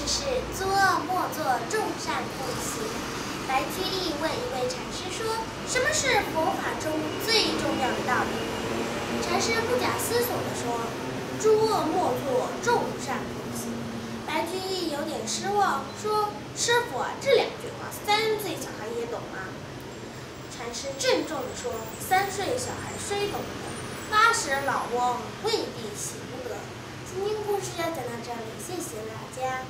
事是作恶莫作，众善奉行。白居易问一位禅师说：“什么是佛法中最重要的道理？”禅师不假思索地说：“诸恶莫作，众善奉行。”白居易有点失望，说：“师傅，这两句话三岁小孩也懂吗？”禅师郑重地说：“三岁小孩虽懂得，八十老翁未必行得。”今天故事要讲到这里，谢谢大家。